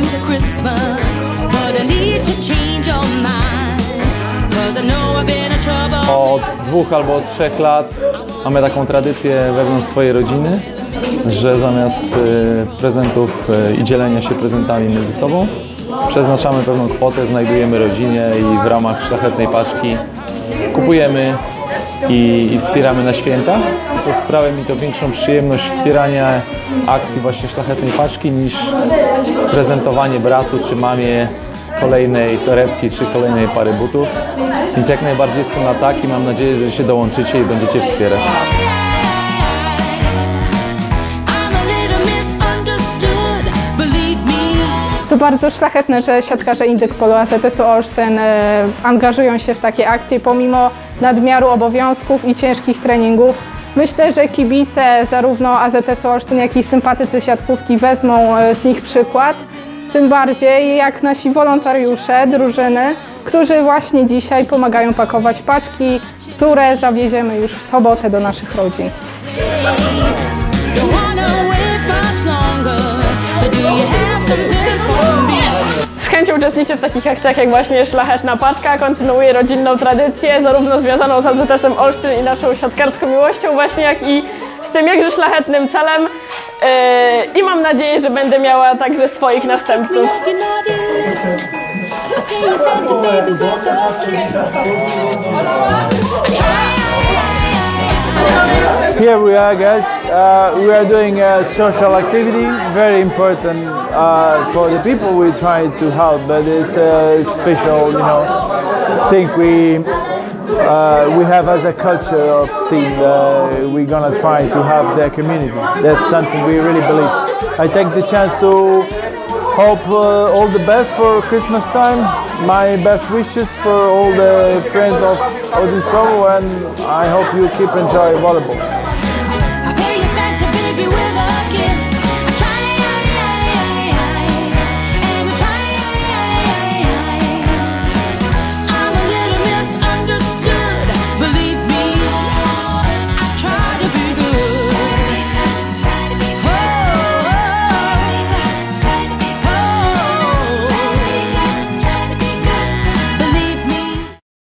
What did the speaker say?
to Christmas, but I need to change your mind. Cause I know I've been trouble. Od dwóch albo trzech lat mamy taką tradycję wewnątrz swojej rodziny, że zamiast y, prezentów y, i dzielenia się prezentami między sobą, przeznaczamy pewną kwotę, znajdujemy rodzinie i w ramach szlachetnej paczki kupujemy i, i wspieramy na święta. To sprawia mi to większą przyjemność wspierania akcji właśnie szlachetnej paczki niż sprezentowanie bratu czy mamie kolejnej torebki czy kolejnej pary butów. Więc jak najbardziej jestem na tak i mam nadzieję, że się dołączycie i będziecie wspierać. To bardzo szlachetne, że siatkarze Indyk Polo AZS-u Olsztyn e, angażują się w takie akcje pomimo nadmiaru obowiązków i ciężkich treningów. Myślę, że kibice zarówno AZS-u Olsztyn, jak i sympatycy siatkówki wezmą e, z nich przykład. Tym bardziej jak nasi wolontariusze, drużyny, którzy właśnie dzisiaj pomagają pakować paczki, które zawieziemy już w sobotę do naszych rodzin. Chęcią uczestniczę w takich akcjach jak właśnie Szlachetna Paczka, kontynuuję rodzinną tradycję, zarówno związaną z AZS-em Olsztyn i naszą siatkarską miłością, właśnie jak i z tym jakże szlachetnym celem. Yy, I mam nadzieję, że będę miała także swoich następców. Love Here we are, guys. Uh, we are doing a social activity, very important uh, for the people we try to help, but it's a special, you know, thing we uh, we have as a culture of team. Uh, we're gonna try to have the community. That's something we really believe. I take the chance to hope uh, all the best for Christmas time. My best wishes for all the friends of Odin Sovo, and I hope you keep enjoying volleyball.